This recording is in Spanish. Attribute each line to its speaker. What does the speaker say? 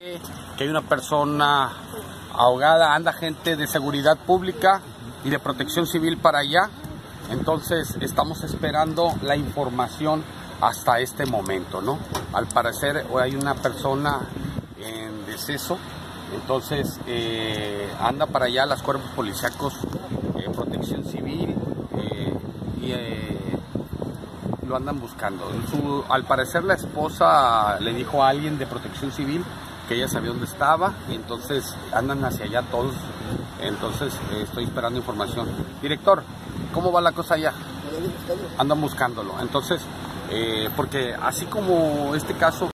Speaker 1: que hay una persona ahogada, anda gente de seguridad pública y de protección civil para allá. Entonces estamos esperando la información hasta este momento, ¿no? Al parecer hay una persona en deceso, entonces eh, anda para allá las cuerpos policíacos, eh, protección civil eh, y lo andan buscando. Al parecer la esposa le dijo a alguien de protección civil que ella sabía dónde estaba, y entonces andan hacia allá todos. Entonces eh, estoy esperando información. Director, ¿cómo va la cosa allá? Andan buscándolo. Entonces, eh, porque así como este caso